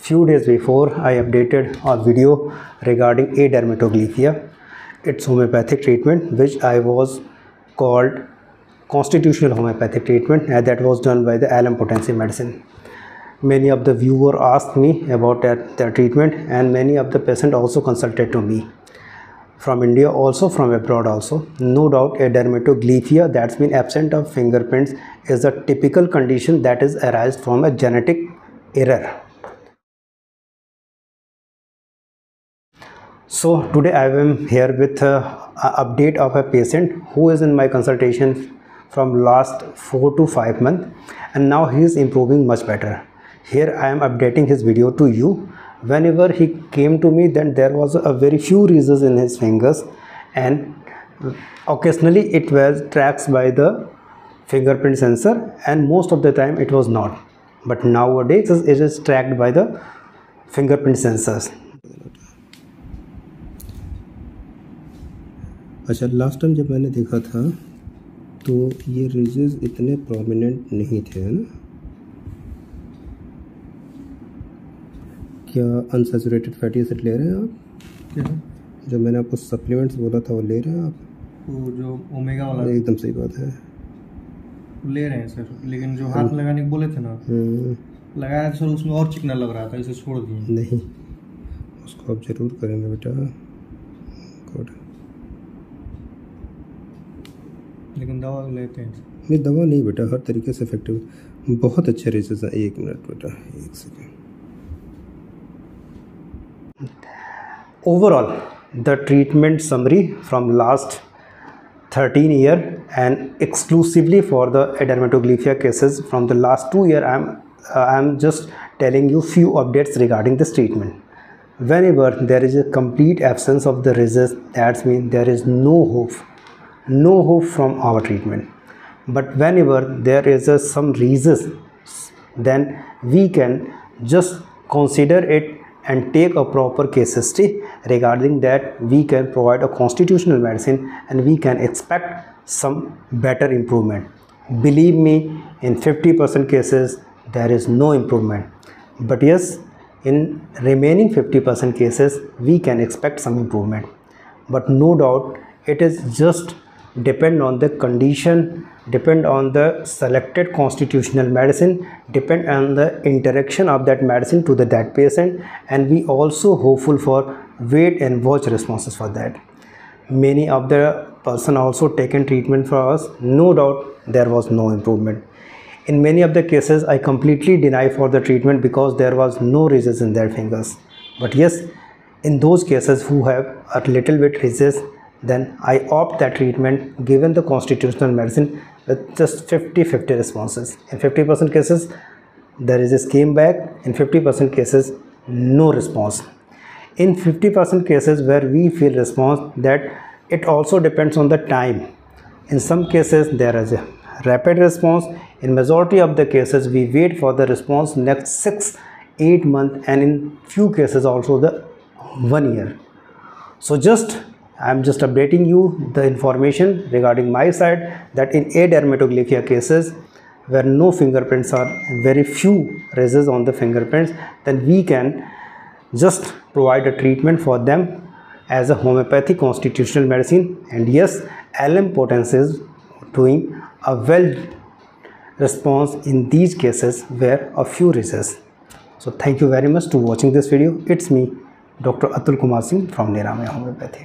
few days before I updated a video regarding adermatoglyphia its homeopathic treatment which I was called constitutional homeopathic treatment and that was done by the LM Potency Medicine. Many of the viewer asked me about that, that treatment and many of the patient also consulted to me. From India also from abroad also. No doubt adermatoglyphia that's been absent of fingerprints is a typical condition that is arised from a genetic error so today I am here with uh, a update of a patient who is in my consultation from last 4 to 5 months and now he is improving much better. Here I am updating his video to you. Whenever he came to me then there was a very few ridges in his fingers and occasionally it was tracked by the fingerprint sensor and most of the time it was not. But nowadays it is tracked by the fingerprint sensors अच्छा last time जब मैंने देखा था तो ये ridges इतने prominent नहीं थे। है ना क्या अनसेचुरेटेड फैटी एसिड ले रहे हैं आप? क्या? जो मैंने आपको सप्लीमेंट्स बोला था वो ले रहे हैं आप? वो जो ओमेगा वाला। एकदम सही बात है। ले रहे हैं सर लेकिन जो हाथ में लगाने को बोले थे ना हम्म, लगाया सर उसमें और चिकना लग रहा था इसे छोड़ दिए। नहीं उसको आप ज़रूर करेंगे बेटा। गुड लेकिन दवा लेते हैं। ये दवा नहीं बेटा, हर तरीके से इफ़ेक्टिव बहुत अच्छे रेजेस हैं। एक मिनट बेटा, एक second overall the treatment summary from last 13 year and exclusively for the adermatoglyphia cases from the last two year I am I am just telling you few updates regarding this treatment whenever there is a complete absence of the result that's mean there is no hope no hope from our treatment. But whenever there is some ridges then we can just consider it and take a proper case history regarding that we can provide a constitutional medicine and we can expect some better improvement. Believe me in 50% cases there is no improvement. But yes in remaining 50% cases we can expect some improvement. But no doubt it is just depend on the condition depend on the selected constitutional medicine depend on the interaction of that medicine to the that patient and we also hopeful for wait and watch responses for that. Many of the person also taken treatment for us no doubt there was no improvement. In many of the cases i completely deny for the treatment because there was no ridges in their fingers. But yes in those cases who have a little bit ridges then I opt that treatment given the constitutional medicine with just 50-50 responses. In 50% cases, there is a scheme back. In 50% cases, no response. In 50% cases where we feel response that it also depends on the time. In some cases, there is a rapid response. In majority of the cases, we wait for the response next 6, 8 months and in few cases also the 1 year. So just I am just updating you the information regarding my side that in adermatoglyphia cases where no fingerprints are very few traces on the fingerprints then we can just provide a treatment for them as a homeopathic constitutional medicine and yes LM Potency is doing a well response in these cases where a few races. So thank you very much to watching this video. It's me Dr. Atul Kumar Singh from Niramaya Homeopathy.